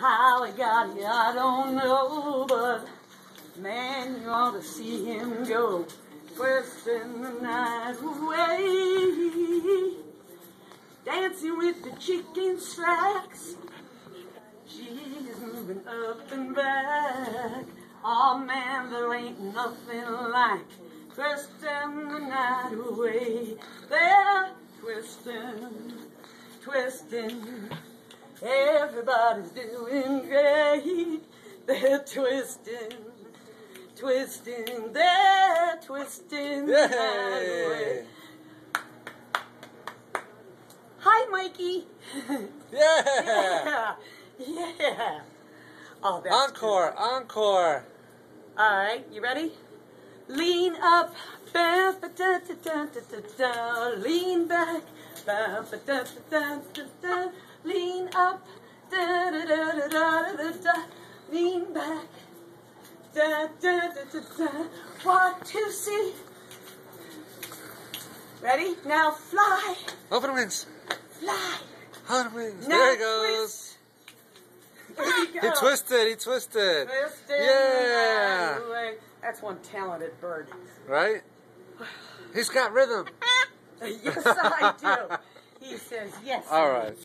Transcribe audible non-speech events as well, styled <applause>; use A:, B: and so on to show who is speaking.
A: How he got here, I don't know, but man, you ought to see him go, twisting the night away, dancing with the chicken tracks. She's moving up and back. Oh man, there ain't nothing like twisting the night away. They're twisting, twisting. Everybody's doing great. They're twisting, twisting. They're twisting the.
B: Yay!
A: Hi, Mikey. <laughs>
B: Yeah! <laughs>
A: yeah, yeah. Oh, that's
B: Encore, encore.
A: All right, you ready? Lean up, ba, ba, da, da, da, da, da, da. lean back, ba, ba, da, da, da, da, da. Up, da, da, da, da, da, da, da, lean back, da, da, da, da, da. One, two, three. Ready? Now fly,
B: Open wings.
A: fly.
B: Open wings.
A: Now
B: there he goes. He
A: go.
B: twisted, he twisted.
A: Twisted
B: Yeah.
A: That's one talented bird.
B: Right? He's got rhythm. <laughs>
A: yes, I do. <laughs> He says yes.
B: All right.